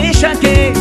Deixa que